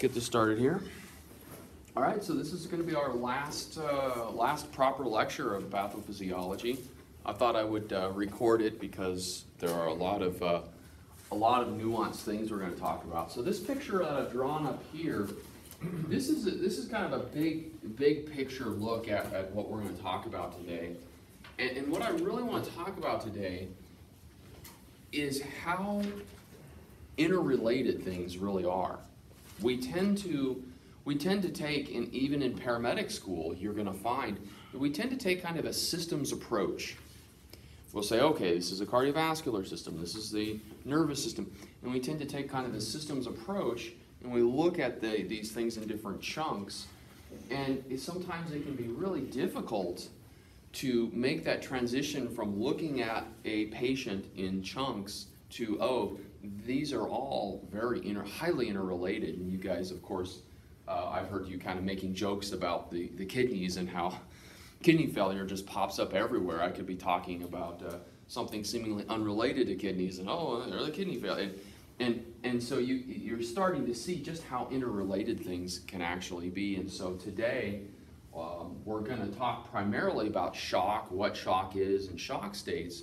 get this started here. All right, so this is going to be our last uh, last proper lecture of pathophysiology. I thought I would uh, record it because there are a lot of uh, a lot of nuanced things we're going to talk about. So this picture that I've drawn up here, this is a, this is kind of a big big picture look at, at what we're going to talk about today. And, and what I really want to talk about today is how interrelated things really are. We tend to we tend to take, and even in paramedic school, you're going to find that we tend to take kind of a systems approach. We'll say, okay, this is a cardiovascular system, this is the nervous system, and we tend to take kind of a systems approach, and we look at the, these things in different chunks, and it, sometimes it can be really difficult to make that transition from looking at a patient in chunks to, oh, these are all very inter, highly interrelated. And you guys, of course, uh, I've heard you kind of making jokes about the, the kidneys and how kidney failure just pops up everywhere. I could be talking about uh, something seemingly unrelated to kidneys and, oh, they're the kidney failure. And, and, and so you, you're starting to see just how interrelated things can actually be. And so today, um, we're going to talk primarily about shock, what shock is, and shock states.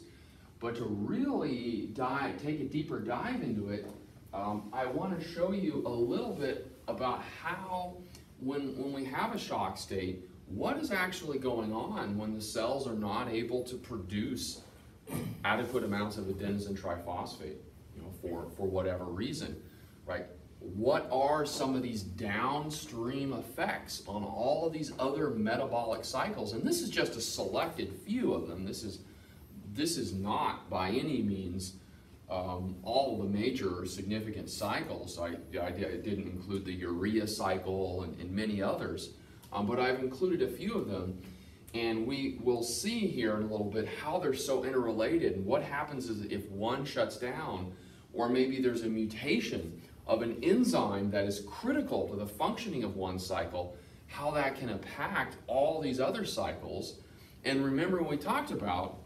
But to really dive, take a deeper dive into it, um, I want to show you a little bit about how, when, when we have a shock state, what is actually going on when the cells are not able to produce adequate amounts of adenosine triphosphate, you know, for, for whatever reason, right? What are some of these downstream effects on all of these other metabolic cycles? And this is just a selected few of them. This is this is not by any means um, all the major or significant cycles. I, I, didn't include the urea cycle and, and many others, um, but I've included a few of them. And we will see here in a little bit how they're so interrelated and what happens is if one shuts down or maybe there's a mutation of an enzyme that is critical to the functioning of one cycle, how that can impact all these other cycles. And remember we talked about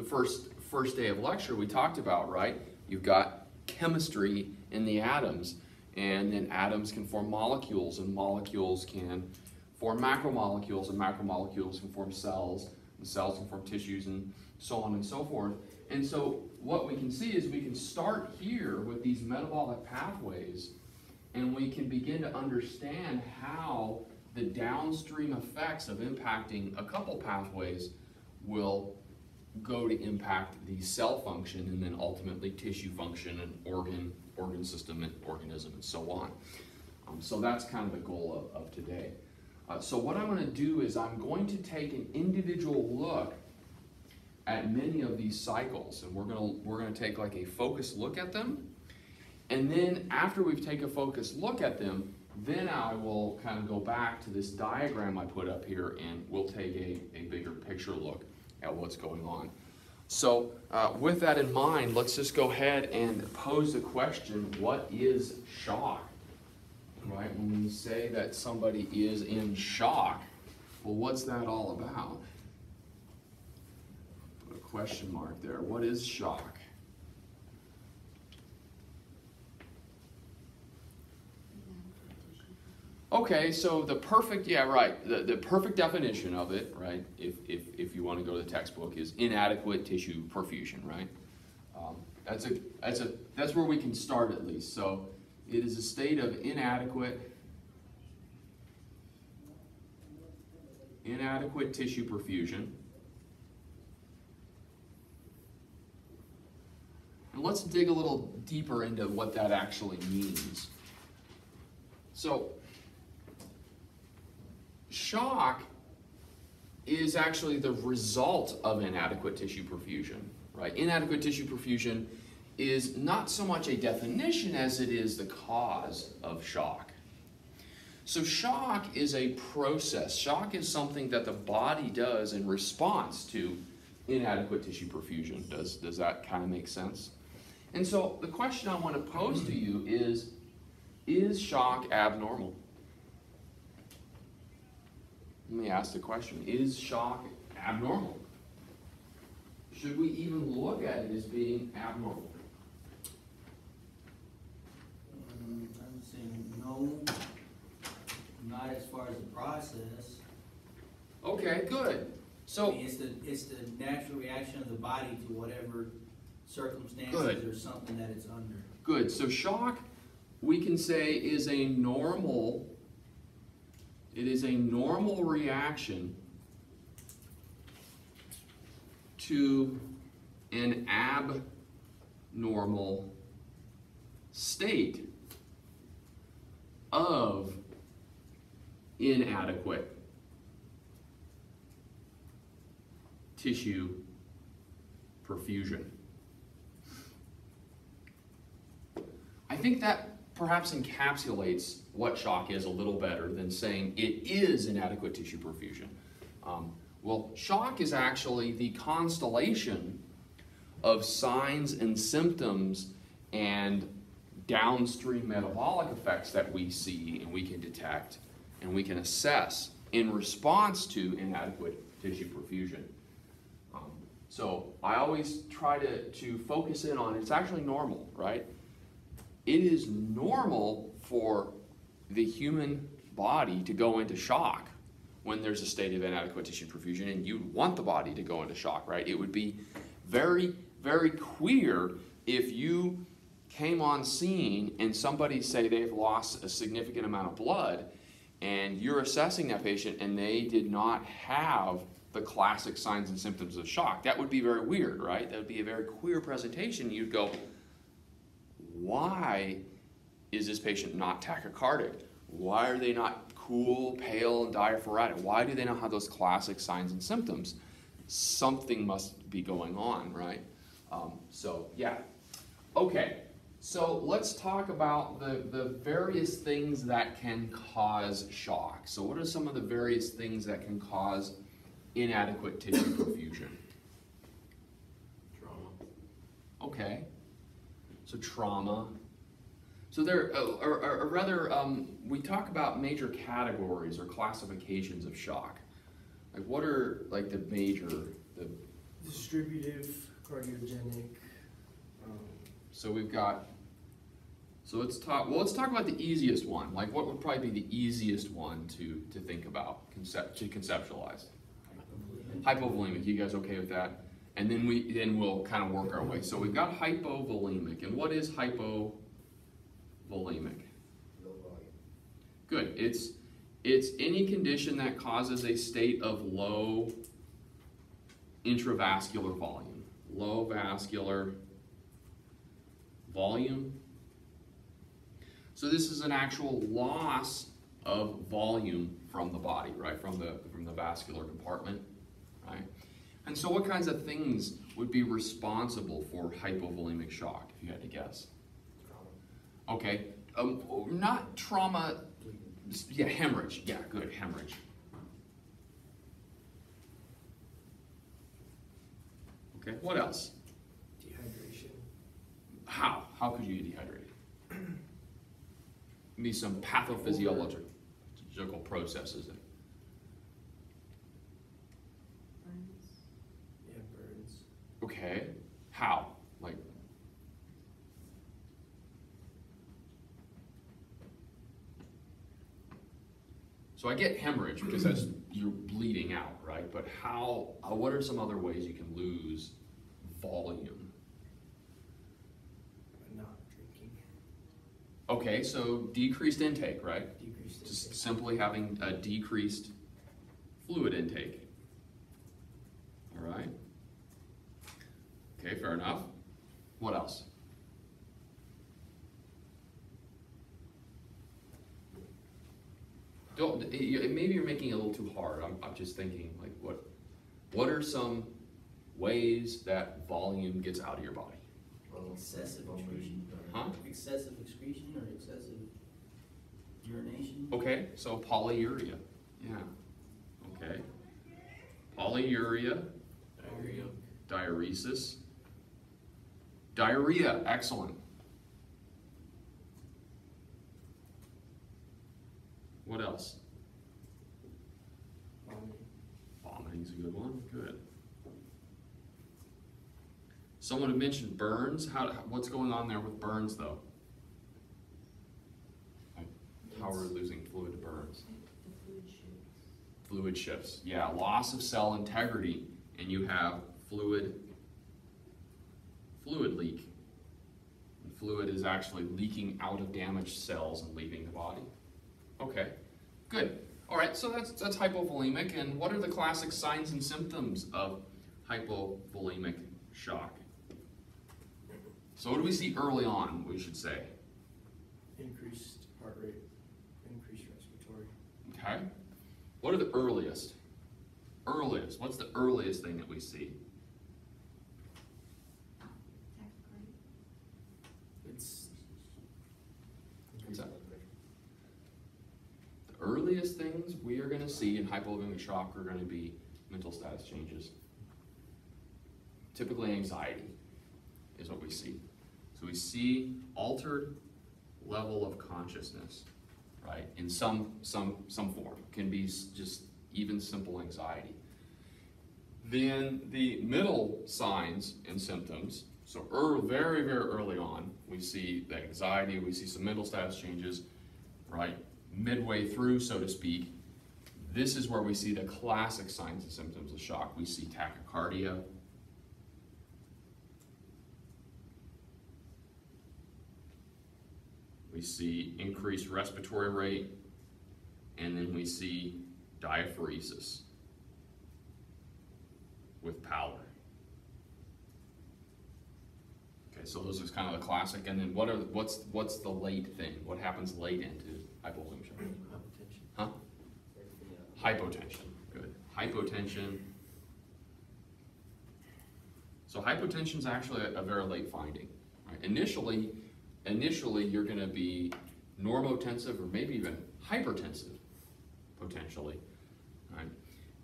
the first first day of lecture we talked about, right? You've got chemistry in the atoms, and then atoms can form molecules, and molecules can form macromolecules, and macromolecules can form cells, and cells can form tissues, and so on and so forth. And so what we can see is we can start here with these metabolic pathways, and we can begin to understand how the downstream effects of impacting a couple pathways will go to impact the cell function and then ultimately tissue function and organ, organ system and organism and so on. Um, so that's kind of the goal of, of today. Uh, so what I'm going to do is I'm going to take an individual look at many of these cycles and we're going to we're going to take like a focused look at them and then after we've taken a focused look at them then I will kind of go back to this diagram I put up here and we'll take a, a bigger picture look at what's going on. So uh, with that in mind, let's just go ahead and pose the question, what is shock? Right, when we say that somebody is in shock, well, what's that all about? Put a question mark there. What is shock? Okay, so the perfect, yeah, right. The, the perfect definition of it, right, if, if, if you want to go to the textbook, is inadequate tissue perfusion, right? Um, that's, a, that's, a, that's where we can start at least. So it is a state of inadequate, inadequate tissue perfusion. And let's dig a little deeper into what that actually means. So shock is actually the result of inadequate tissue perfusion, right? Inadequate tissue perfusion is not so much a definition as it is the cause of shock. So shock is a process. Shock is something that the body does in response to inadequate tissue perfusion. Does, does that kind of make sense? And so the question I want to pose to you is, is shock abnormal? Let me ask the question, is shock abnormal? Should we even look at it as being abnormal? Um, I would say no. Not as far as the process. Okay, good. I So, mean, It's the, it's the natural reaction of the body to whatever circumstances Good. or something that it's under. good. So shock, we can say is a normal, it is a normal reaction to an abnormal state of inadequate tissue perfusion. I think that perhaps encapsulates what shock is a little better than saying it is inadequate tissue perfusion. Um, well, shock is actually the constellation of signs and symptoms and downstream metabolic effects that we see and we can detect and we can assess in response to inadequate tissue perfusion. Um, so I always try to, to focus in on it's actually normal, right? It is normal for the human body to go into shock when there's a state of inadequate tissue perfusion, and you'd want the body to go into shock, right? It would be very, very queer if you came on scene and somebody say they've lost a significant amount of blood and you're assessing that patient and they did not have the classic signs and symptoms of shock. That would be very weird, right? That would be a very queer presentation. You'd go, why is this patient not tachycardic? Why are they not cool, pale, and diaphoretic? Why do they not have those classic signs and symptoms? Something must be going on, right? Um, so, yeah. Okay, so let's talk about the, the various things that can cause shock. So, what are some of the various things that can cause inadequate tissue perfusion? Trauma. Okay. So trauma. So there, uh, or, or, or rather, um, we talk about major categories or classifications of shock. Like, what are like the major? The Distributive, cardiogenic. Um, so we've got. So let's talk. Well, let's talk about the easiest one. Like, what would probably be the easiest one to to think about, concept to conceptualize? Hypovolemic. You guys okay with that? And then we then we'll kind of work our way. So we've got hypovolemic, and what is hypovolemic? low volume. Good. It's it's any condition that causes a state of low intravascular volume. Low vascular volume. So this is an actual loss of volume from the body, right? From the from the vascular compartment? And so what kinds of things would be responsible for hypovolemic shock, if you had to guess? Trauma. Okay, um, not trauma, yeah, hemorrhage. Yeah, good, hemorrhage. Okay, what else? Dehydration. How? How could you get dehydrated? Give me some pathophysiological processes. Yeah, burns. Okay, how? Like, so I get hemorrhage because that's you're bleeding out, right? But how? Uh, what are some other ways you can lose volume? Not drinking. Okay, so decreased intake, right? Decreased Just intake. simply having a decreased fluid intake. All right. Okay, fair enough. What else? Don't, maybe you're making it a little too hard. I'm, I'm just thinking, like, what, what are some ways that volume gets out of your body? Excessive excretion. Huh? Excessive excretion or excessive urination. Okay, so polyuria. Yeah. Okay. Polyuria, Diarrhea. diuresis. Diarrhea, excellent. What else? Vomiting. Vomiting's a good one. Good. Someone had mentioned burns. How, what's going on there with burns, though? How are we losing fluid to burns? The fluid shoots. Fluid shifts, yeah, loss of cell integrity, and you have fluid, fluid leak. And Fluid is actually leaking out of damaged cells and leaving the body. Okay, good. All right, so that's, that's hypovolemic, and what are the classic signs and symptoms of hypovolemic shock? So what do we see early on, we should say? Increased heart rate, increased respiratory. Okay? What are the earliest? Earliest, what's the earliest thing that we see? Tachycardia. It's. What's that? The earliest things we are gonna see in hypovolemic shock are gonna be mental status changes. Typically anxiety is what we see. So we see altered level of consciousness, right? In some, some, some form, can be just even simple anxiety. Then the middle signs and symptoms, so early, very, very early on, we see the anxiety, we see some mental status changes, right? Midway through, so to speak, this is where we see the classic signs and symptoms of shock. We see tachycardia. We see increased respiratory rate, and then we see diaphoresis with pallor. Okay, so those are kind of the classic, and then what are, what's, what's the late thing? What happens late into hypovolemic shock? Hypertension. Huh? Everything else. Hypotension, good. Hypotension. So hypotension is actually a, a very late finding. Right? Initially, initially you're going to be normotensive or maybe even hypertensive, potentially. Right?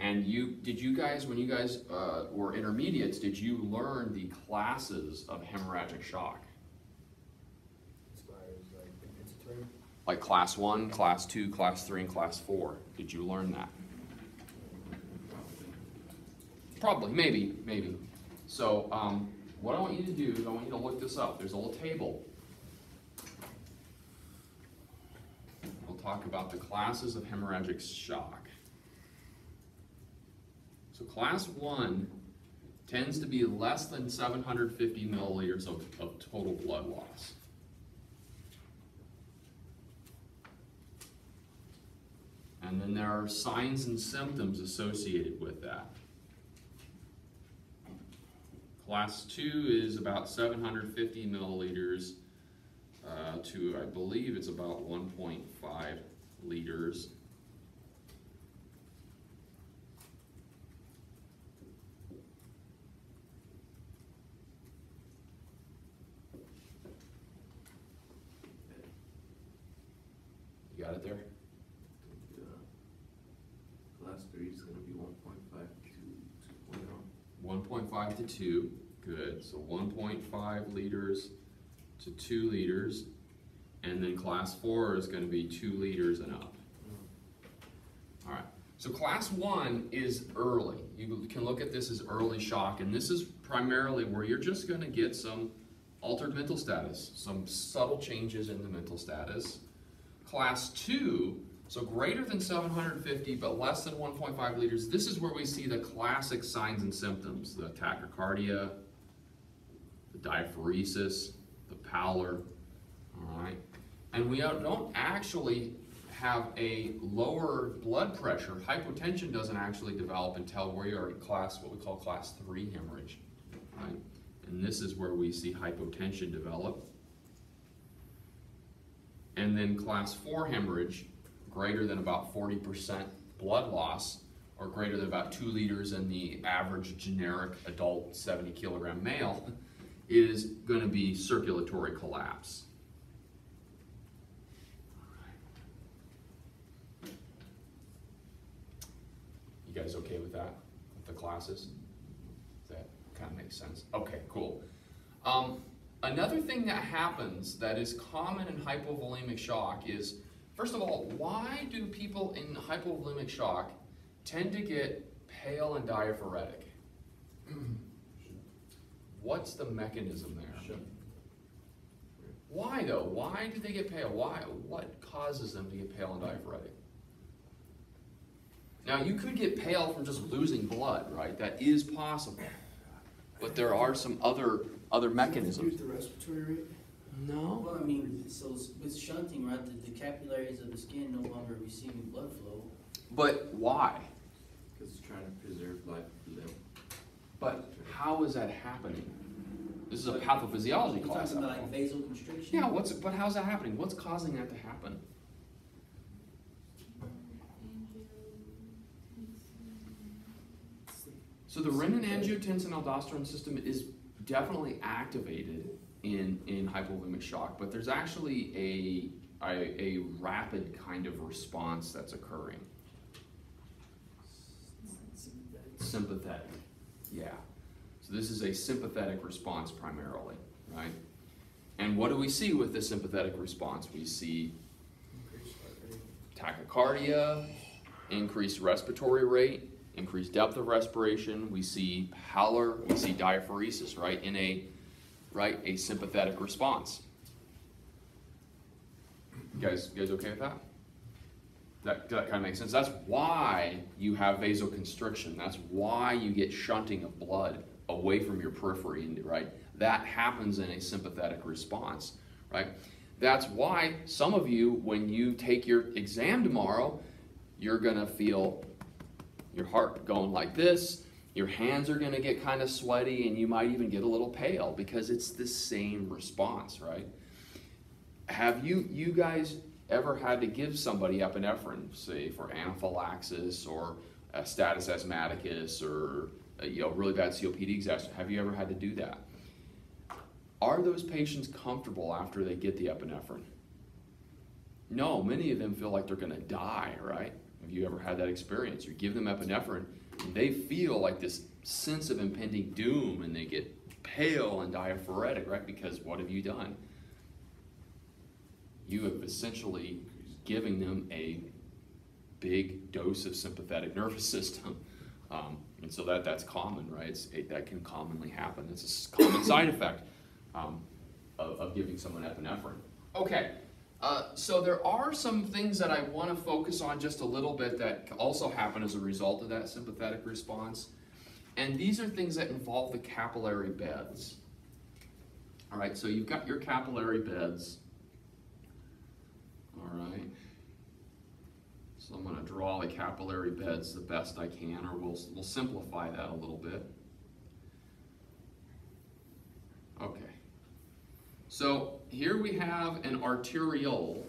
And you did you guys when you guys uh, were intermediates did you learn the classes of hemorrhagic shock? As far as like compensatory. Like class one, class two, class three, and class four. Did you learn that? Probably, maybe, maybe. So, um, what I want you to do is I want you to look this up. There's a little table. We'll talk about the classes of hemorrhagic shock. So, class one tends to be less than 750 milliliters of, of total blood loss. And then there are signs and symptoms associated with that. Class two is about seven hundred fifty milliliters uh, to, I believe it's about one point five liters. You got it there? 5 to 2. Good. So 1.5 liters to 2 liters. And then class 4 is going to be 2 liters and up. All right. So class 1 is early. You can look at this as early shock. And this is primarily where you're just going to get some altered mental status, some subtle changes in the mental status. Class 2 so greater than 750 but less than 1.5 liters, this is where we see the classic signs and symptoms the tachycardia, the diaphoresis, the pallor. All right, and we don't actually have a lower blood pressure. Hypotension doesn't actually develop until we are in class, what we call class three hemorrhage. Right? And this is where we see hypotension develop. And then class four hemorrhage, greater than about 40% blood loss, or greater than about two liters in the average generic adult 70 kilogram male, is going to be circulatory collapse. You guys okay with that? With the classes? That kind of makes sense? Okay, cool. Um, another thing that happens that is common in hypovolemic shock is, first of all, why do people in hypovolemic shock tend to get pale and diaphoretic? What's the mechanism there? Why though? Why do they get pale? Why? What causes them to get pale and diaphoretic? Now, you could get pale from just losing blood, right? That is possible. But there are some other other mechanisms. The respiratory rate? No. Well, I mean, so with shunting, right, the, the capillaries of the skin no longer receiving blood flow. But why? Cause it's trying to preserve life for. But how is that happening? This is a pathophysiology You're class. talking about like vasoconstriction? Yeah, what's but how's that happening? What's causing that to happen? So the renin-angiotensin-aldosterone system is definitely activated in, in hypovolemic shock, but there's actually a, a, a rapid kind of response that's occurring. Sympathetic, yeah. So this is a sympathetic response primarily, right? And what do we see with the sympathetic response? We see Increased heart rate. tachycardia, increased respiratory rate, increased depth of respiration. We see pallor, we see diaphoresis, right? In a right a sympathetic response. You guys, you guys okay with that? That, that kind of makes sense. That's why you have vasoconstriction. That's why you get shunting of blood away from your periphery, right? That happens in a sympathetic response, right? That's why some of you, when you take your exam tomorrow, you're gonna feel your heart going like this, your hands are gonna get kind of sweaty, and you might even get a little pale because it's the same response, right? Have you you guys ever had to give somebody epinephrine, say for anaphylaxis or a status asthmaticus or a, you know really bad COPD exhaustion? Have you ever had to do that? Are those patients comfortable after they get the epinephrine? No, many of them feel like they're going to die, right? Have you ever had that experience? You give them epinephrine, they feel like this sense of impending doom, and they get pale and diaphoretic, right? Because what have you done? You have essentially giving them a big dose of sympathetic nervous system. Um, and so that, that's common, right? It, that can commonly happen. It's a common side effect um, of, of giving someone epinephrine. Okay, uh, so there are some things that I want to focus on just a little bit that also happen as a result of that sympathetic response. And these are things that involve the capillary beds. All right, so you've got your capillary beds. All right. So I'm going to draw the capillary beds the best I can, or we'll, we'll simplify that a little bit. Okay. So here we have an arteriole,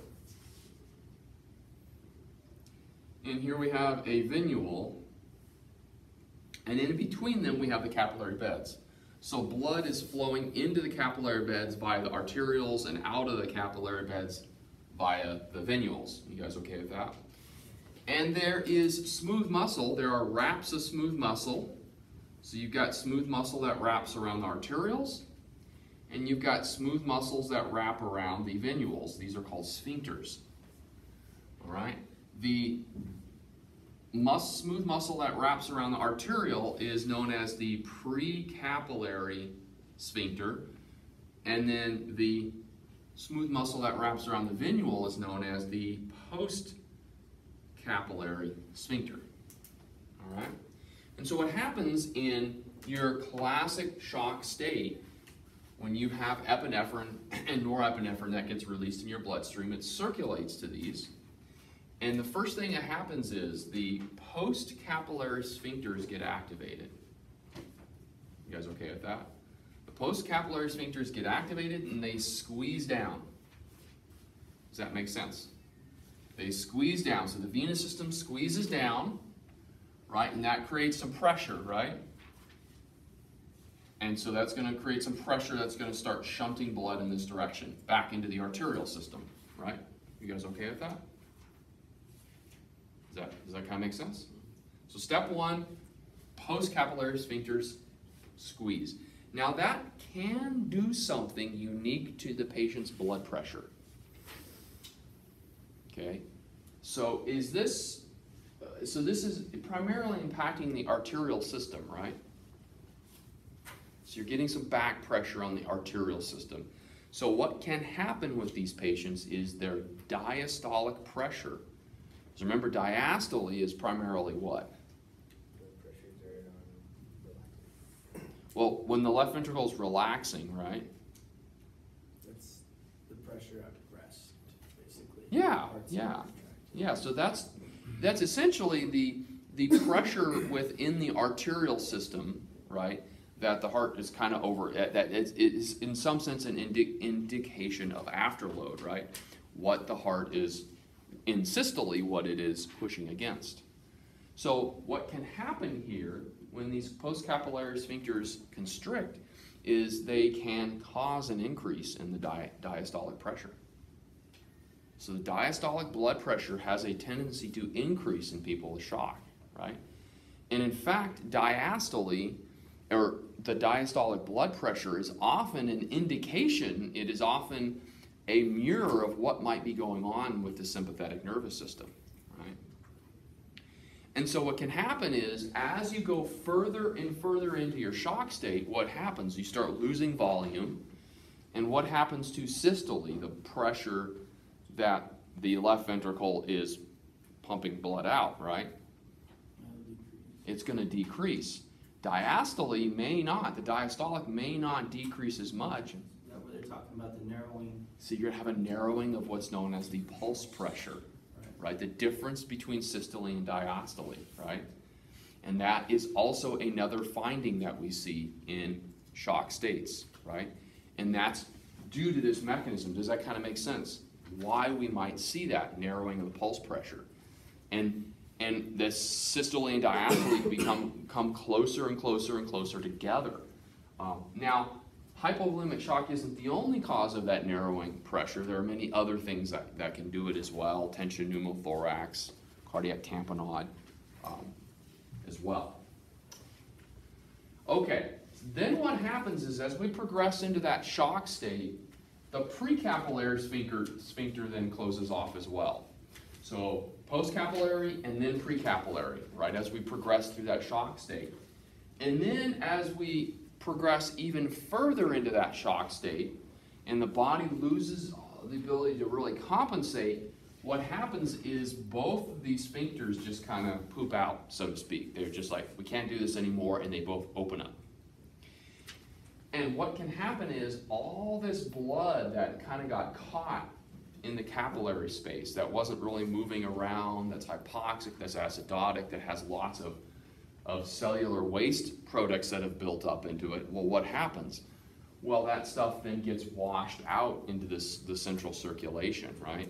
and here we have a venule, and in between them we have the capillary beds. So blood is flowing into the capillary beds via the arterioles and out of the capillary beds via the venules. You guys okay with that? And there is smooth muscle. There are wraps of smooth muscle. So you've got smooth muscle that wraps around the arterioles, and you've got smooth muscles that wrap around the venules. These are called sphincters. All right? The mus- smooth muscle that wraps around the arteriole is known as the precapillary sphincter, and then the smooth muscle that wraps around the venule is known as the postcapillary sphincter. All right? And so what happens in your classic shock state when you have epinephrine and norepinephrine that gets released in your bloodstream, it circulates to these. And the first thing that happens is the postcapillary sphincters get activated. You guys okay with that? The postcapillary sphincters get activated and they squeeze down. Does that make sense? They squeeze down. So the venous system squeezes down, right? And that creates some pressure, right? And so that's going to create some pressure that's going to start shunting blood in this direction back into the arterial system, right? You guys okay with that? Does that, does that kind of make sense? So step one, post-capillary sphincters squeeze. Now that can do something unique to the patient's blood pressure. Okay, so is this, uh, so this is primarily impacting the arterial system, right? You're getting some back pressure on the arterial system. So what can happen with these patients is their diastolic pressure. So remember, diastole is primarily what? The pressures are on relaxing. Well, when the left ventricle is relaxing, right? That's the pressure at rest, basically. Yeah, yeah. Yeah, so that's that's essentially the the pressure within the arterial system, right? That the heart is kind of over. That is, is in some sense an indi- indication of afterload, right? What the heart is in systole, what it is pushing against. So what can happen here when these postcapillary sphincters constrict is they can cause an increase in the di- diastolic pressure. So the diastolic blood pressure has a tendency to increase in people with shock, right? And in fact, diastole, or the diastolic blood pressure, is often an indication, it is often a mirror of what might be going on with the sympathetic nervous system, right? And so what can happen is, as you go further and further into your shock state, what happens? You start losing volume, and what happens to systole, the pressure that the left ventricle is pumping blood out, right? It's going to decrease. Diastole may not, the diastolic may not decrease as much. Is that what they're talking about, the narrowing? So you're going to have a narrowing of what's known as the pulse pressure, Right. right? The difference between systole and diastole, right? And that is also another finding that we see in shock states, right? And that's due to this mechanism. Does that kind of make sense? Why we might see that narrowing of the pulse pressure. And and the systole and diastole become come closer and closer and closer together. Um, now, hypovolemic shock isn't the only cause of that narrowing pressure. There are many other things that, that can do it as well. Tension pneumothorax, cardiac tamponade um, as well. Okay, then what happens is as we progress into that shock state, the precapillary sphincter, sphincter then closes off as well. So postcapillary and then precapillary, right, as we progress through that shock state. And then as we progress even further into that shock state, and the body loses the ability to really compensate, what happens is both of these sphincters just kind of poop out, so to speak. They're just like, we can't do this anymore, and they both open up. And what can happen is all this blood that kind of got caught in the capillary space that wasn't really moving around, that's hypoxic, that's acidotic, that has lots of, of cellular waste products that have built up into it. Well, what happens? Well, that stuff then gets washed out into this the central circulation, right?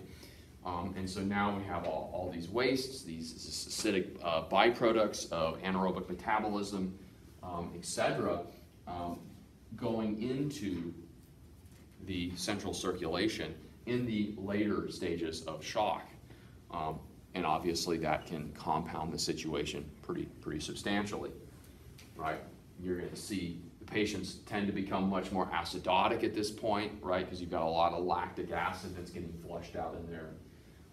Um, and so now we have all, all these wastes, these acidic uh, byproducts of anaerobic metabolism, um, etc., um, going into the central circulation in the later stages of shock. Um, and obviously that can compound the situation pretty, pretty substantially, right? You're gonna see the patients tend to become much more acidotic at this point, right? Because you've got a lot of lactic acid that's getting flushed out in there.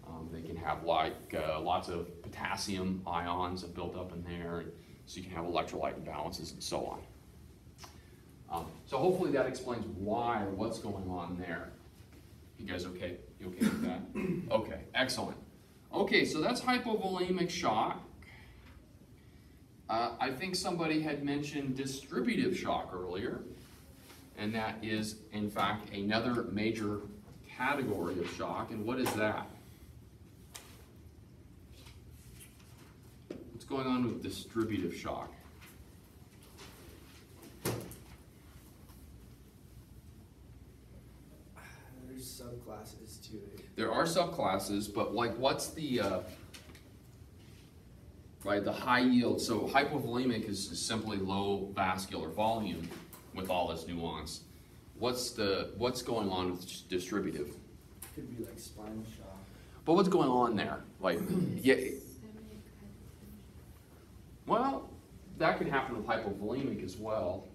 Um, they can have like uh, lots of potassium ions that built up in there, so you can have electrolyte imbalances and so on. Um, so hopefully that explains why what's going on there. You guys okay? You okay with that? Okay, excellent. Okay, so that's hypovolemic shock. Uh, I think somebody had mentioned distributive shock earlier, and that is, in fact, another major category of shock. And what is that? What's going on with distributive shock? There's subclasses to it. There are subclasses, but like, what's the, uh, right, the high yield, so hypovolemic is simply low vascular volume with all this nuance. What's the, what's going on with distributive? Could be like spinal shock. But what's going on there? Like, yeah, well, that can happen with hypovolemic as well.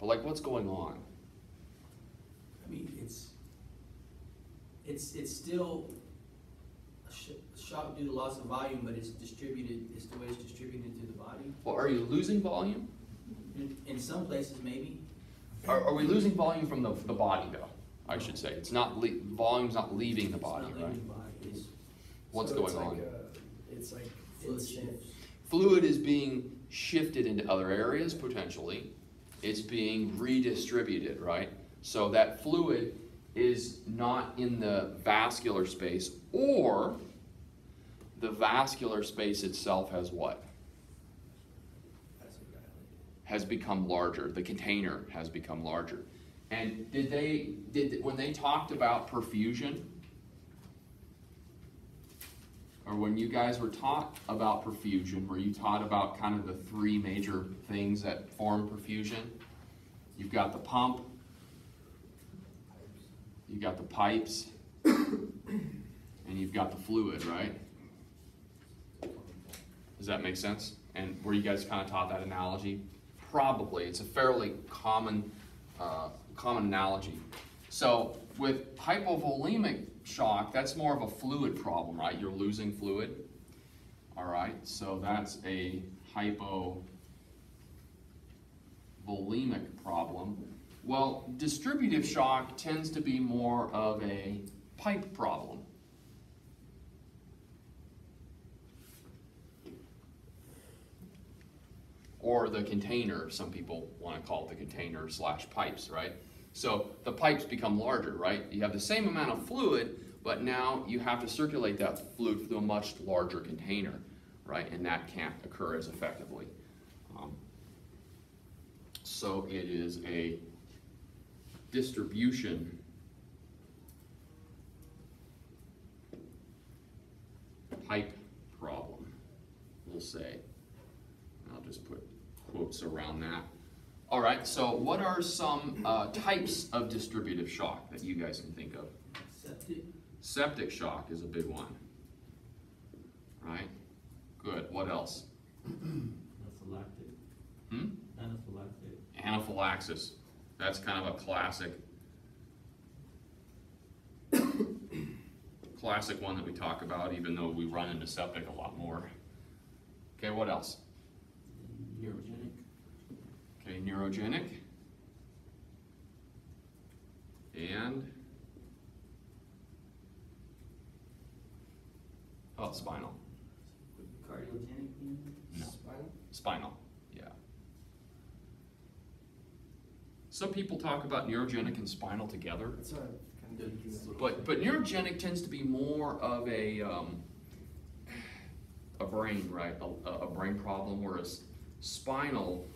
But like, what's going on? I mean, it's, it's, it's still a sh- shock due to loss of volume, but it's distributed, it's the way it's distributed to the body. Well, are you losing volume? In, in some places, maybe. Are, are we losing volume from the, the body though? I should say, it's not le- volume's not leaving the It's body, not right? leaving body, it's What's So going it's like, on? uh, It's like fluid shifts. Fluid is being shifted into other areas potentially. It's being redistributed, right? So that fluid is not in the vascular space, or the vascular space itself has what? Has become larger. The container has become larger. And did they did when they talked about perfusion, or when you guys were taught about perfusion, were you taught about kind of the three major things that form perfusion? You've got the pump, you've got the pipes, and you've got the fluid, right? Does that make sense? And were you guys kind of taught that analogy? Probably. It's a fairly common, uh, common analogy. So with hypovolemic shock, that's more of a fluid problem, right? You're losing fluid. All right, so that's a hypovolemic problem. Well, distributive shock tends to be more of a pipe problem. or the container, some people want to call it the container slash pipes, right? So the pipes become larger, right? You have the same amount of fluid, but now you have to circulate that fluid through a much larger container, right? And that can't occur as effectively. Um, so it is a distribution pipe problem, we'll say. I'll just put quotes around that. All right, so what are some uh, types of distributive shock that you guys can think of? Septic, Septic shock is a big one. Right? Good. What else? Anaphylactic. Hmm? Anaphylactic. Anaphylaxis. That's kind of a classic. classic one that we talk about, even though we run into septic a lot more. Okay, what else? neurogenic, Okay, neurogenic. And oh, spinal. cardiogenic. No. Spinal? Spinal, yeah. Some people talk about neurogenic and spinal together, That's what kind of but but neurogenic tends to be more of a um, a brain, right? A, a brain problem, whereas spinal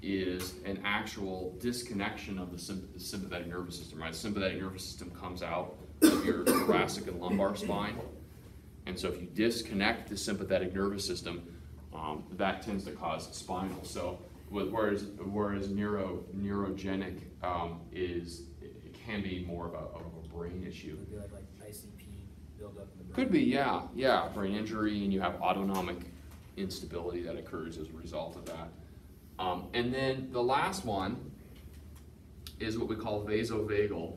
is an actual disconnection of the, the sympathetic nervous system, right? the Sympathetic nervous system comes out of your thoracic and lumbar spine. And so if you disconnect the sympathetic nervous system, um, that tends to cause spinal. So whereas, whereas neuro, neurogenic um, is, it it can be more of a, of a brain issue. Would be like, like ICP buildup in the brain. Could be, yeah, yeah, brain injury, and you have autonomic instability that occurs as a result of that. Um, and then the last one is what we call vasovagal.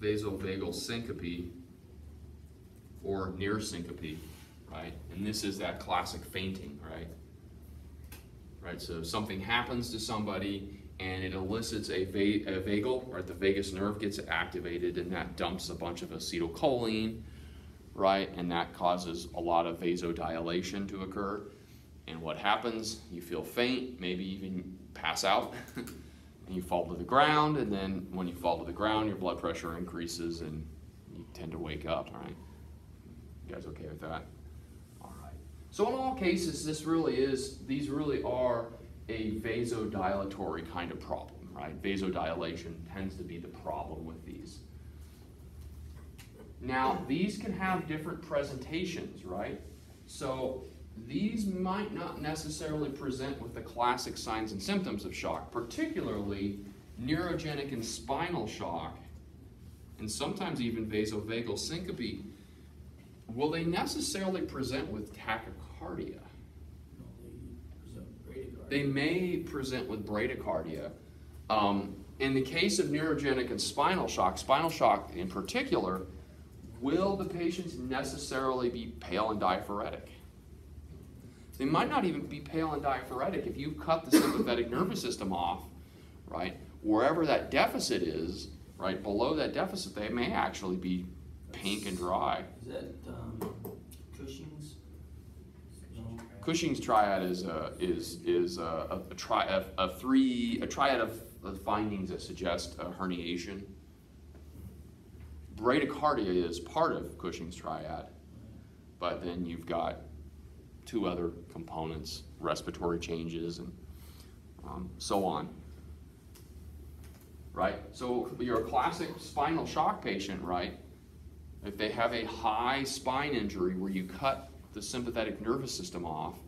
Vasovagal syncope or near syncope, right? And this is that classic fainting, right? Right, so something happens to somebody and it elicits a, va- a vagal, right? the vagus nerve gets activated, and that dumps a bunch of acetylcholine, right? And that causes a lot of vasodilation to occur. And what happens? You feel faint, maybe even pass out, and you fall to the ground. And then when you fall to the ground, your blood pressure increases, and you tend to wake up, right? You guys okay with that? So in all cases, this really is, these really are a vasodilatory kind of problem, right? Vasodilation tends to be the problem with these. Now, these can have different presentations, right? So these might not necessarily present with the classic signs and symptoms of shock, particularly neurogenic and spinal shock, and sometimes even vasovagal syncope. Will they necessarily present with tachycardia? They. May present with bradycardia. Um, in the case of neurogenic and spinal shock, spinal shock in particular, will the patients necessarily be pale and diaphoretic? They might not even be pale and diaphoretic. If you cut the sympathetic nervous system off, right, wherever that deficit is, right, below that deficit, they may actually be pink and dry. Is that, um, Cushing's? No. Cushing's triad is a, is, is a, a, tri, a, a three, a triad of, of findings that suggest a herniation. Bradycardia is part of Cushing's triad, but then you've got two other components, respiratory changes and um, so on. Right? So you're a classic spinal shock patient, right? If they have a high spine injury where you cut the sympathetic nervous system off,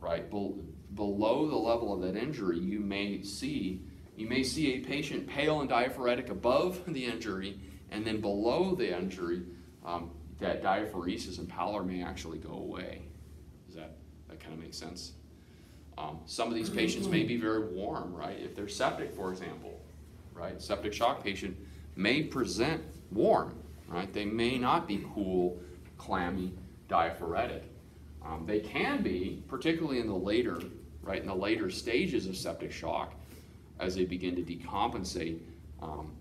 right, bel- below the level of that injury, you may see you may see a patient pale and diaphoretic above the injury, and then below the injury, um, that diaphoresis and pallor may actually go away. Does that that kind of make sense? Um, some of these patients may be very warm, right? If they're septic, for example, right? Septic shock patient may present warm, right? They may not be cool, clammy, diaphoretic. Um, they can be, particularly in the later, right, in the later stages of septic shock, as they begin to decompensate. Um,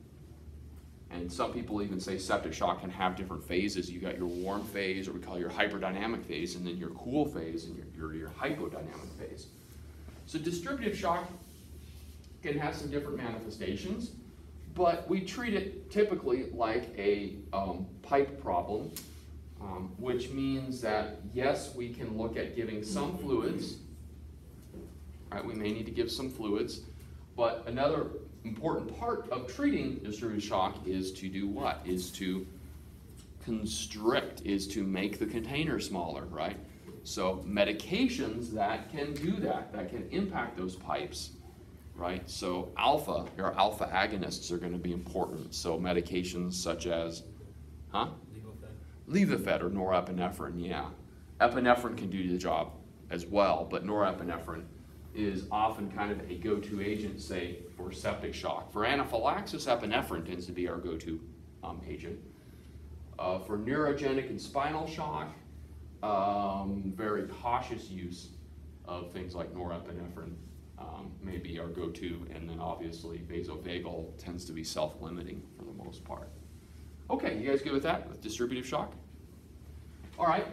and some people even say septic shock can have different phases. You got your warm phase, or we call your hyperdynamic phase, and then your cool phase, and your, your, your hypodynamic phase. So distributive shock can have some different manifestations, but we treat it typically like a um, pipe problem, um, which means that yes, we can look at giving some fluids. Right, we may need to give some fluids, but another important part of treating distributive shock is to do what? Is to constrict, is to make the container smaller, right? So medications that can do that, that can impact those pipes, right? So alpha, or alpha agonists are gonna be important. So medications such as, huh? Levophed thing. or norepinephrine, yeah. Epinephrine can do the job as well, but norepinephrine is often kind of a go-to agent, say, for septic shock. For anaphylaxis, epinephrine tends to be our go-to um, agent. Uh, for neurogenic and spinal shock, um, very cautious use of things like norepinephrine um, may be our go-to, and then obviously vasovagal tends to be self-limiting for the most part. Okay, you guys good with that, with distributive shock? All right,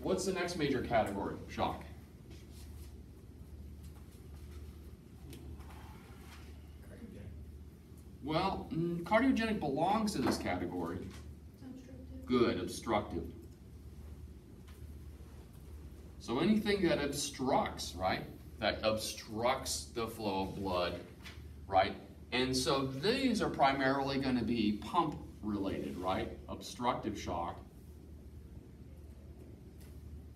what's the next major category? Shock. Well, mm, cardiogenic belongs to this category. Obstructive. Good, obstructive. So anything that obstructs, right? That obstructs the flow of blood, right? And so these are primarily going to be pump related, right? Obstructive shock.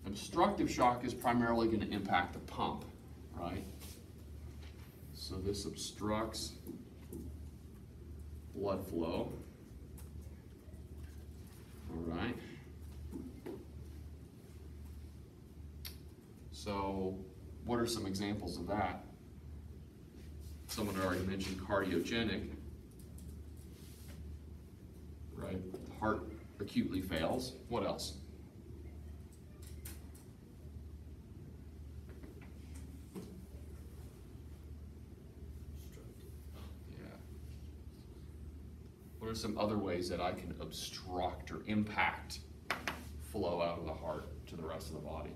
Obstructive shock is primarily going to impact the pump, right? So this obstructs blood flow. All right. So, what are some examples of that? Someone already mentioned cardiogenic. Right? The heart acutely fails. What else? Yeah. What are some other ways that I can obstruct or impact flow out of the heart to the rest of the body?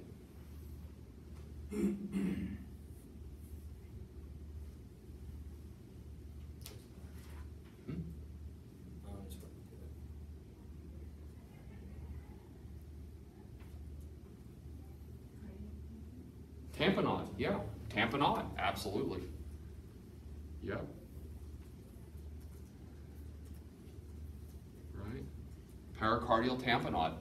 Tamponade, yeah. Tamponade, absolutely. Yep. Right. Pericardial tamponade.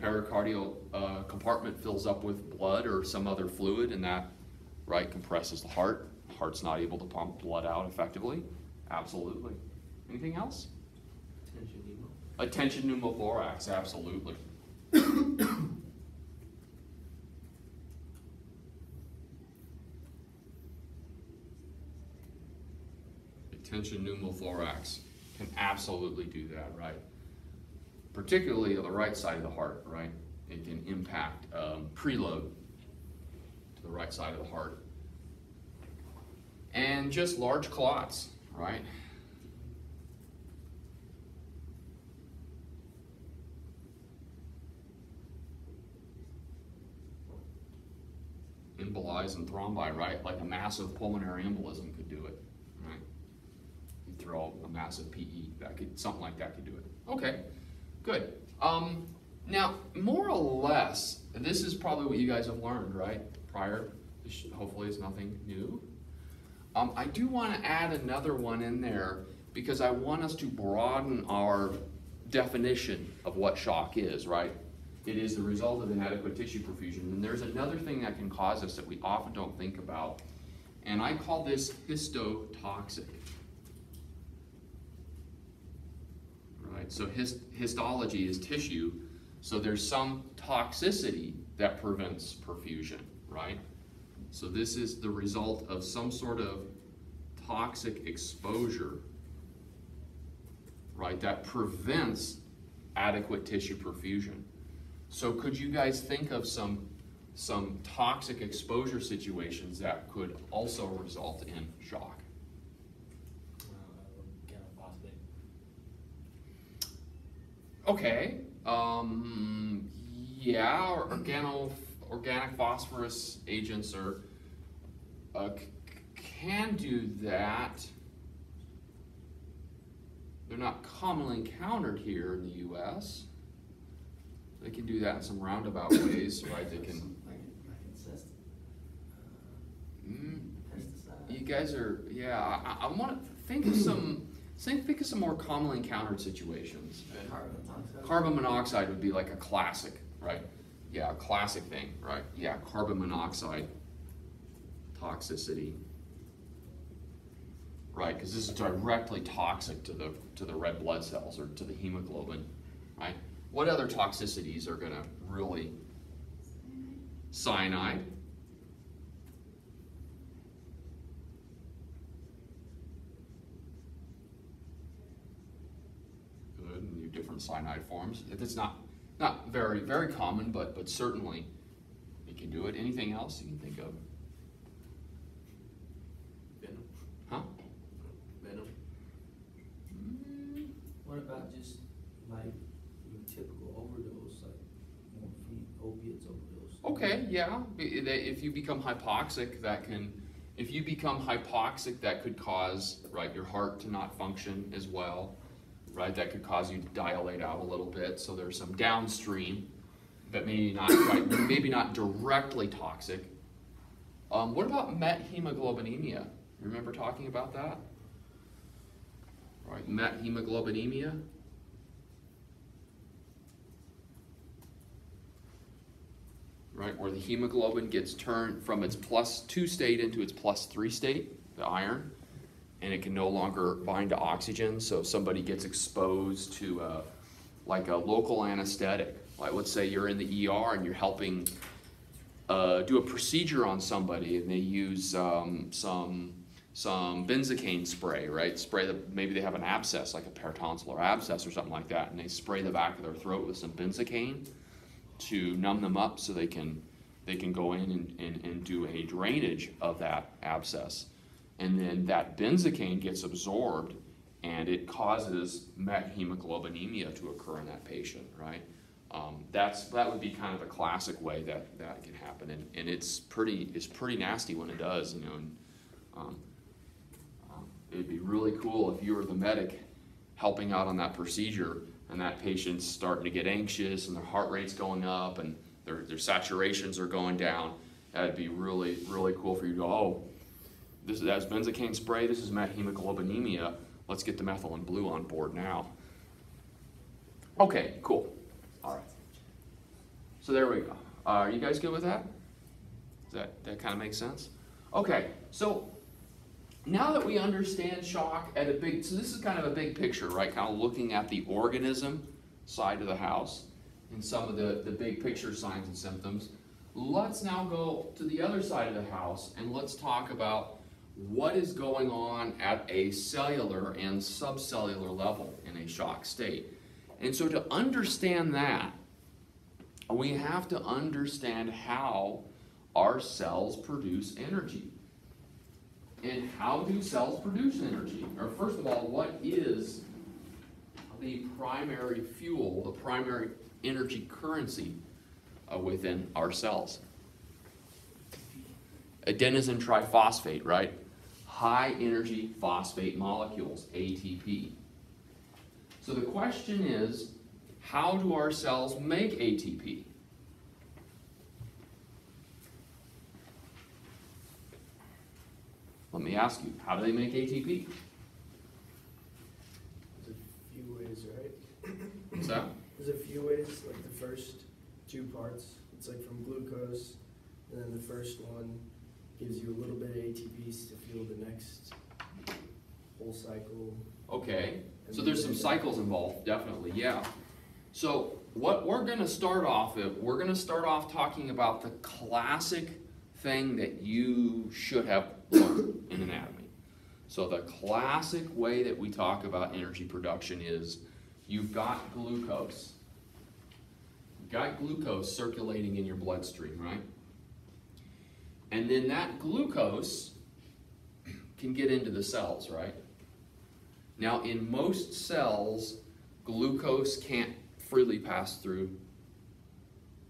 Pericardial uh, compartment fills up with blood or some other fluid, and that right compresses the heart. Heart's not able to pump blood out effectively. Absolutely. Anything else? Tension emo. A tension pneumothorax, absolutely. A tension pneumothorax can absolutely do that, right? Particularly on the right side of the heart, right? It can impact um, preload. To the right side of the heart. And just large clots, right? Embolize and thrombi, right? Like a massive pulmonary embolism could do it, right? You throw a massive PE, that could, something like that could do it. Okay, good. Um, now, more or less, this is probably what you guys have learned, right? Prior, hopefully it's nothing new. Um, I do want to add another one in there because I want us to broaden our definition of what shock is, right? It is the result of inadequate tissue perfusion. And there's another thing that can cause us that we often don't think about. And I call this histotoxic. Right, so hist histology is tissue, so there's some toxicity that prevents perfusion, right? So this is the result of some sort of toxic exposure, right, that prevents adequate tissue perfusion. So could you guys think of some, some toxic exposure situations that could also result in shock? Uh, organophosphate. Okay, um, yeah, or organo, organic phosphorus agents are, uh, can do that. They're not commonly encountered here in the US. They can do that in some roundabout ways, right? They can, incest, mm, uh, you guys are, yeah, I, I wanna think of some, think, think of some more commonly encountered situations. Carbon. Carbon monoxide would be like a classic, right? Yeah, a classic thing, right? Yeah, carbon monoxide toxicity. Right, because this is directly toxic to the to the red blood cells or to the hemoglobin, right? What other toxicities are gonna really cyanide? Good, and you different cyanide forms. It's not not very very common, but but certainly you can do it. Anything else you can think of? Venom, Huh? venom. Mm, What about just like your typical overdose, like morphine, opiates overdose? Okay, yeah. If you become hypoxic, that can, if you become hypoxic, that could cause, right, your heart to not function as well, right? That could cause you to dilate out a little bit. So there's some downstream, but maybe not, right, maybe not directly toxic. Um, what about methemoglobinemia? Remember talking about that? Right, methemoglobinemia? right, where the hemoglobin gets turned from its plus two state into its plus three state, the iron, and it can no longer bind to oxygen. So if somebody gets exposed to uh, like a local anesthetic, like let's say you're in the ER and you're helping uh, do a procedure on somebody, and they use um, some some benzocaine spray, right? Spray the maybe they have an abscess, like a peritonsillar abscess or something like that, and they spray the back of their throat with some benzocaine to numb them up so they can they can go in and, and, and do a drainage of that abscess. And then that benzocaine gets absorbed and it causes methemoglobinemia to occur in that patient, right? Um, that's that would be kind of a classic way that that can happen, and, and it's pretty it's pretty nasty when it does, you know. And, um, um, it'd be really cool if you were the medic helping out on that procedure and that patient's starting to get anxious and their heart rate's going up and their, their saturations are going down. That'd be really, really cool for you to go, oh, this is that's benzocaine spray, this is methemoglobinemia. Let's get the methylene blue on board now. Okay, cool. All right. So there we go. Uh, are you guys good with that? Does that, that kind of make sense? Okay, so now that we understand shock at a big, so this is kind of a big picture, right? Kind of looking at the organism side of the house and some of the, the big picture signs and symptoms. Let's now go to the other side of the house and let's talk about what is going on at a cellular and subcellular level in a shock state. And so to understand that, we have to understand how our cells produce energy. And how do cells produce energy? Or first of all, what is the primary fuel, the primary energy currency uh, within our cells? Adenosine triphosphate, right? High energy phosphate molecules, ATP. So the question is, how do our cells make ATP? Let me ask you, how do they make ATP? There's a few ways, right? What's that? There's a few ways, like the first two parts, it's like from glucose, and then the first one gives you a little bit of ATPs to fuel the next whole cycle. Okay, so there's some cycles involved, definitely, yeah. So what we're gonna start off with, we're gonna start off talking about the classic thing that you should have learned in anatomy. So the classic way that we talk about energy production is you've got glucose. You've got glucose circulating in your bloodstream, right? And then that glucose can get into the cells, right? Now, in most cells, glucose can't freely pass through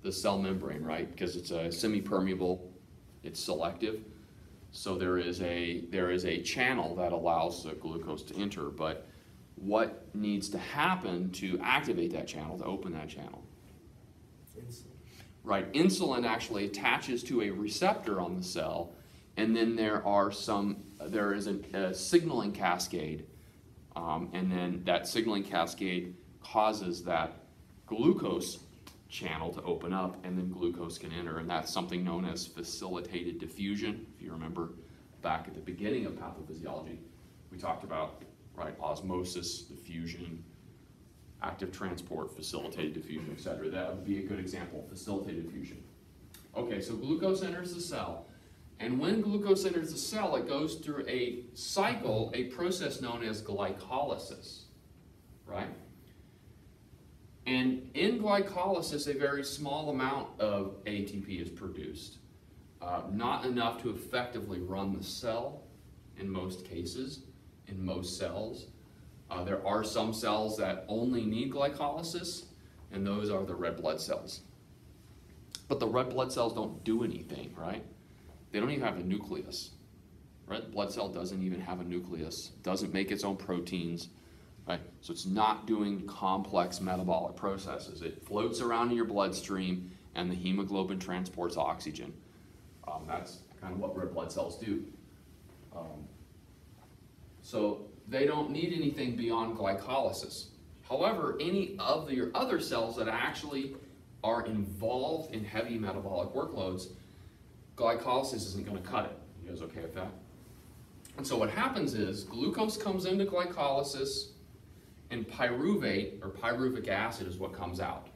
the cell membrane, right? Because it's a semi-permeable, it's selective. So there is a there is a channel that allows the glucose to enter, but what needs to happen to activate that channel, to open that channel? Right, insulin actually attaches to a receptor on the cell, and then there are some, there is a, a signaling cascade, um, and then that signaling cascade causes that glucose channel to open up, and then glucose can enter, and that's something known as facilitated diffusion. If you remember back at the beginning of pathophysiology, we talked about right osmosis, diffusion, active transport, facilitated diffusion, et cetera. That would be a good example, facilitated diffusion. Okay, so glucose enters the cell. And when glucose enters the cell, it goes through a cycle, a process known as glycolysis, right? And in glycolysis, a very small amount of ATP is produced. Uh, not enough to effectively run the cell in most cases, in most cells. Uh, there are some cells that only need glycolysis, and those are the red blood cells. But the red blood cells don't do anything, right? They don't even have a nucleus. Red blood cell doesn't even have a nucleus, doesn't make its own proteins, right? So it's not doing complex metabolic processes. It floats around in your bloodstream, and the hemoglobin transports oxygen. Um, that's kind of what red blood cells do. Um, so they don't need anything beyond glycolysis. However, any of your other cells that actually are involved in heavy metabolic workloads, glycolysis isn't going to cut it. You guys okay with that? And so what happens is glucose comes into glycolysis, and pyruvate or pyruvic acid is what comes out,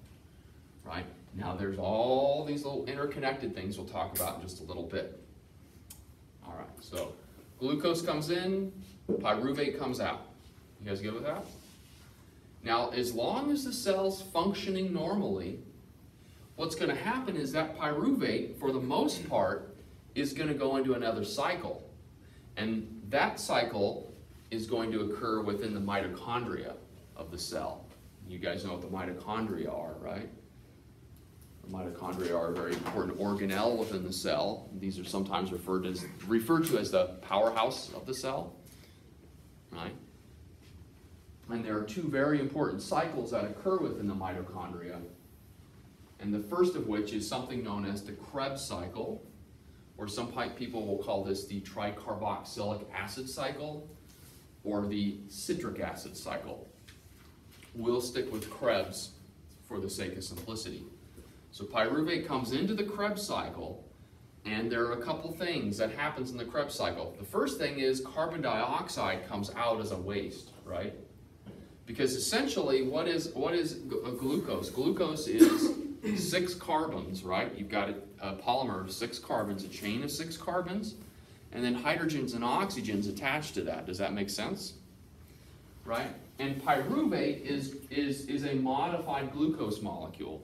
right? Now there's all these little interconnected things we'll talk about in just a little bit. All right, so glucose comes in, pyruvate comes out. You guys good with that? Now, as long as the cell's functioning normally, what's going to happen is that pyruvate, for the most part, is going to go into another cycle. And that cycle is going to occur within the mitochondria of the cell. You guys know what the mitochondria are, right? The mitochondria are a very important organelle within the cell. These are sometimes referred as referred to as the powerhouse of the cell, right? And there are two very important cycles that occur within the mitochondria. And the first of which is something known as the Krebs cycle, or some people will call this the tricarboxylic acid cycle, or the citric acid cycle. We'll stick with Krebs for the sake of simplicity. So pyruvate comes into the Krebs cycle, and there are a couple things that happens in the Krebs cycle. The first thing is carbon dioxide comes out as a waste, right? Because essentially, what is what is uh, glucose? Glucose is six carbons, right? You've got a, a polymer of six carbons, a chain of six carbons, and then hydrogens and oxygens attached to that. Does that make sense? Right? And pyruvate is is is a modified glucose molecule.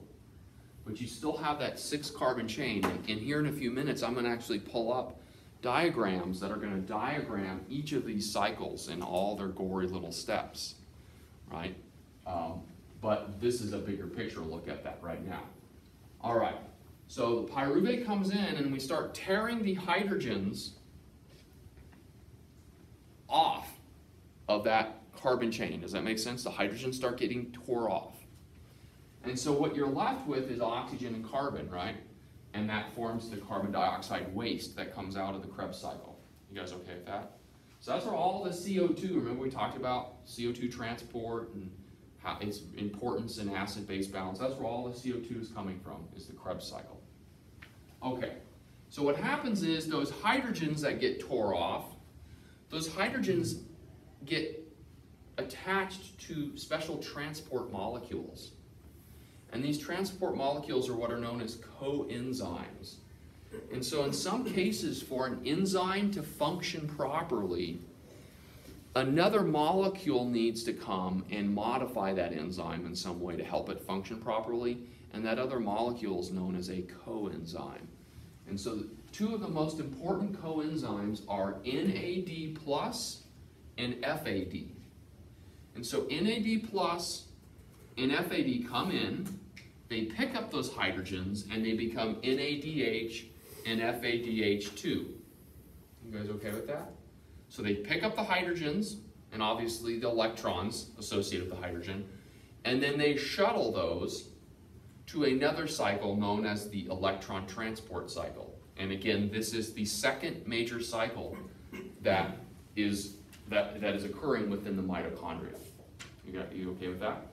But you still have that six carbon chain. And here in a few minutes, I'm gonna actually pull up diagrams that are gonna diagram each of these cycles in all their gory little steps, right? Um, but this is a bigger picture look at that right now. All right, so the pyruvate comes in and we start tearing the hydrogens off of that carbon chain. Does that make sense? The hydrogens start getting tore off. And so what you're left with is oxygen and carbon, right? And that forms the carbon dioxide waste that comes out of the Krebs cycle. You guys okay with that? So that's where all the CO2, remember we talked about CO2 transport and how its importance in acid-base balance. That's where all the CO2 is coming from, is the Krebs cycle. Okay, so what happens is those hydrogens that get tore off, those hydrogens get attached to special transport molecules. And these transport molecules are what are known as coenzymes. And so in some cases, for an enzyme to function properly, another molecule needs to come and modify that enzyme in some way to help it function properly, and that other molecule is known as a coenzyme. And so two of the most important coenzymes are NAD plus and FAD. And so NAD plus and FAD come in, they pick up those hydrogens, and they become NADH and FADH2. You guys okay with that? So they pick up the hydrogens, and obviously the electrons associated with the hydrogen, and then they shuttle those to another cycle known as the electron transport cycle. And again, this is the second major cycle that is, that, that is occurring within the mitochondria. You got, you okay with that?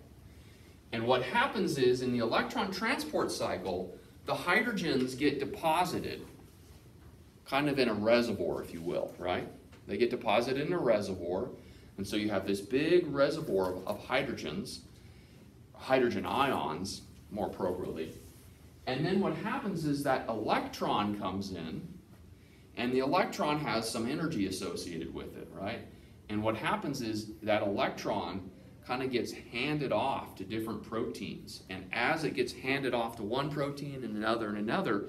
And what happens is in the electron transport cycle, the hydrogens get deposited kind of in a reservoir, if you will, right? They get deposited in a reservoir, and so you have this big reservoir of, of hydrogens, hydrogen ions, more appropriately. And then what happens is that electron comes in, and the electron has some energy associated with it, right? And what happens is that electron kind of gets handed off to different proteins. And as it gets handed off to one protein and another and another,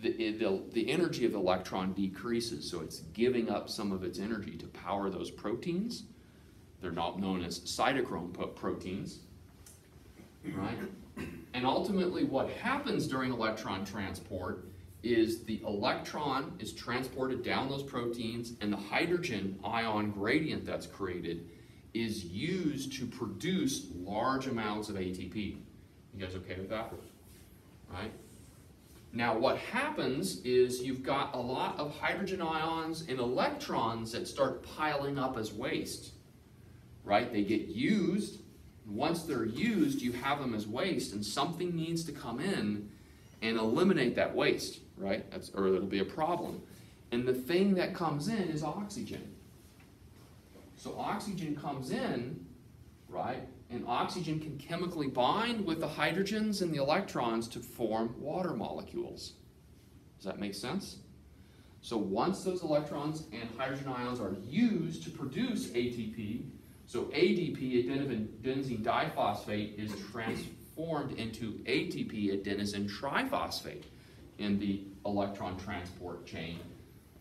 the, eh, the, the energy of the electron decreases. So it's giving up some of its energy to power those proteins. They're not known as cytochrome proteins, right? And ultimately, what happens during electron transport is the electron is transported down those proteins, and the hydrogen ion gradient that's created is used to produce large amounts of ATP. You guys okay with that? Right? Now, what happens is you've got a lot of hydrogen ions and electrons that start piling up as waste. Right? They get used. Once they're used, you have them as waste, and something needs to come in and eliminate that waste, right? That's, or it'll be a problem. And the thing that comes in is oxygen. So oxygen comes in, right? And oxygen can chemically bind with the hydrogens and the electrons to form water molecules. Does that make sense? So once those electrons and hydrogen ions are used to produce ATP, so ADP, adenosine diphosphate, is transformed into ATP, adenosine triphosphate, in the electron transport chain.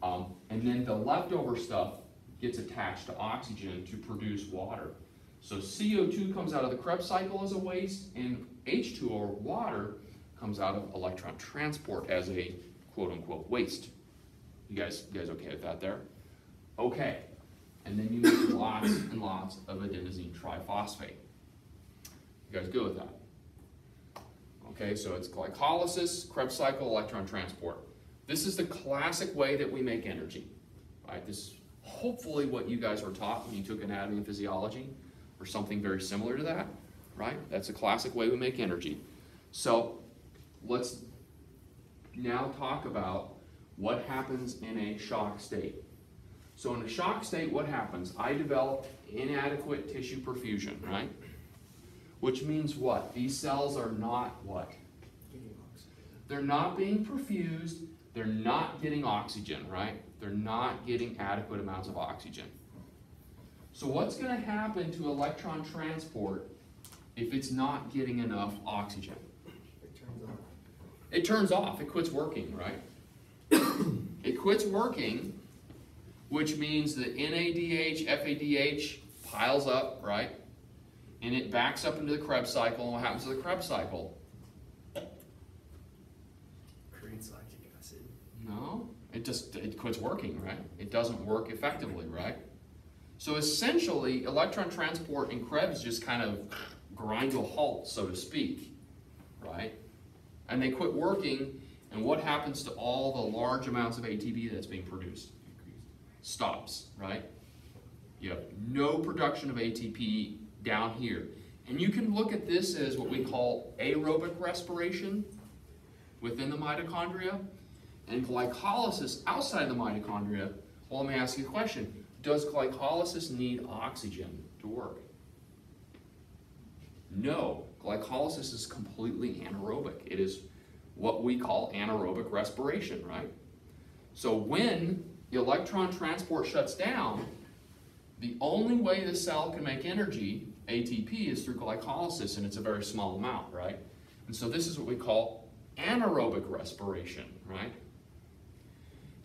Um, and then the leftover stuff gets attached to oxygen to produce water. So CO2 comes out of the Krebs cycle as a waste, and H2O, or water, comes out of electron transport as a quote-unquote waste. You guys, you guys okay with that there? Okay. And then you make lots and lots of adenosine triphosphate. You guys good with that? Okay, so it's glycolysis, Krebs cycle, electron transport. This is the classic way that we make energy. Right? This is hopefully what you guys were taught when you took anatomy and physiology, or something very similar to that. Right? That's a classic way we make energy. So let's now talk about what happens in a shock state. So in a shock state, what happens? I develop inadequate tissue perfusion, right? Which means what? These cells are not what? They're not being perfused, they're not getting oxygen, right? They're not getting adequate amounts of oxygen. So what's gonna happen to electron transport if it's not getting enough oxygen? It turns off. it turns off, it quits working, right? it quits working, which means the NADH, FADH piles up, right? And it backs up into the Krebs cycle, and what happens to the Krebs cycle? Creates lactic acid. No, it just it quits working, right? It doesn't work effectively, right? So essentially, electron transport and Krebs just kind of grind to a halt, so to speak, right? And they quit working, and what happens to all the large amounts of ATP that's being produced? Stops, right? You have no production of ATP down here. And you can look at this as what we call aerobic respiration within the mitochondria and glycolysis outside the mitochondria. Well, let me ask you a question. Does glycolysis need oxygen to work? No. Glycolysis is completely anaerobic. It is what we call anaerobic respiration, right? So when the electron transport shuts down, the only way the cell can make energy, ATP, is through glycolysis, and it's a very small amount, right? And so this is what we call anaerobic respiration, right?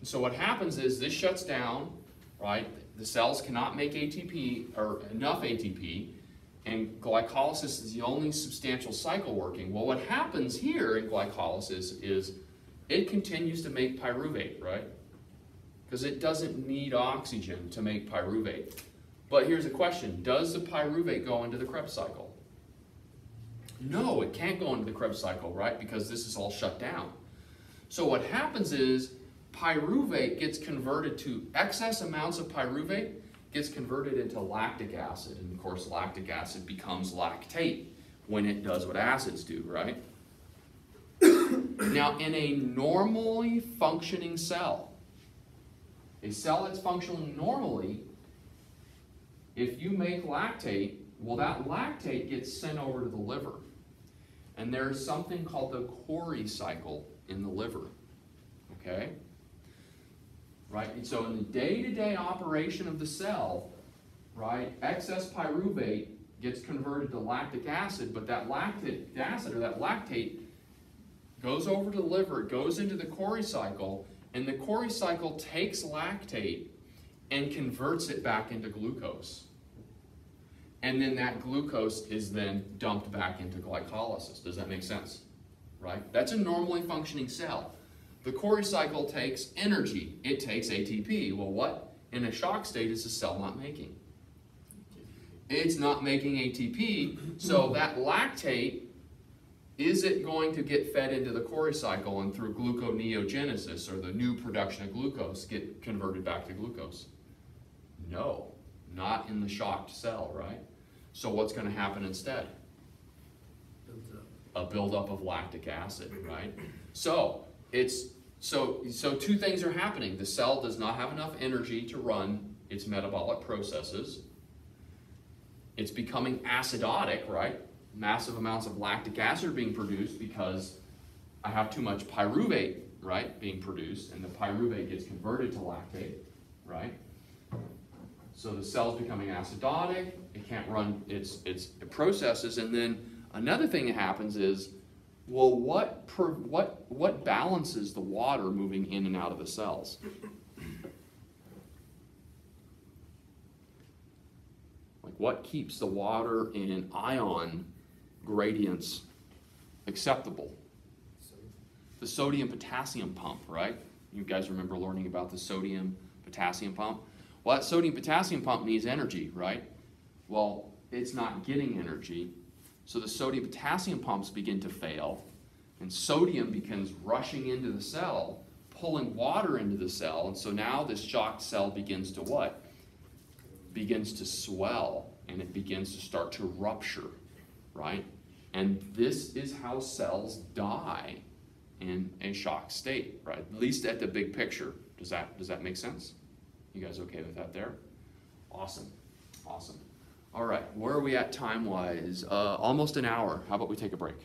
So what happens is this shuts down, right? The cells cannot make ATP or enough ATP, and glycolysis is the only substantial cycle working. Well, what happens here in glycolysis is it continues to make pyruvate, right? Because it doesn't need oxygen to make pyruvate. But here's a question Does the pyruvate go into the Krebs cycle? No, it can't go into the Krebs cycle, right? Because this is all shut down. So what happens is pyruvate gets converted to excess amounts of pyruvate gets converted into lactic acid. And of course, lactic acid becomes lactate when it does what acids do, right? now, in a normally functioning cell, a cell that's functioning normally, if you make lactate, well, that lactate gets sent over to the liver. And there's something called the Cori cycle in the liver. Okay? Right? And so in the day-to-day operation of the cell, right, excess pyruvate gets converted to lactic acid, but that lactic acid or that lactate goes over to the liver, it goes into the Cori cycle, and the Cori cycle takes lactate and converts it back into glucose. And then that glucose is then dumped back into glycolysis. Does that make sense? Right? That's a normally functioning cell. The Cori cycle takes energy. It takes ATP. Well, what in a shock state is the cell not making? It's not making ATP, so that lactate, is it going to get fed into the Cori cycle and through gluconeogenesis, or the new production of glucose, get converted back to glucose? No, not in the shocked cell, right? So what's going to happen instead? A buildup of lactic acid, right? So it's so so two things are happening. The cell does not have enough energy to run its metabolic processes. It's becoming acidotic, right? Massive amounts of lactic acid are being produced because I have too much pyruvate, right, being produced, and the pyruvate gets converted to lactate, right? So the cell's becoming acidotic, it can't run its, its processes, and then another thing that happens is, well, what, per, what, what balances the water moving in and out of the cells? Like what keeps the water and ion gradients acceptable? The sodium potassium pump, right? You guys remember learning about the sodium potassium pump? Well, that sodium potassium pump needs energy, right? Well, it's not getting energy, so the sodium potassium pumps begin to fail, and sodium begins rushing into the cell, pulling water into the cell, and so now this shocked cell begins to what? Begins to swell, and it begins to start to rupture, right? And this is how cells die in a shock state, right? At least at the big picture. Does that does that make sense? You guys okay with that there? Awesome. Awesome. All right, where are we at time wise? Uh, almost an hour. How about we take a break?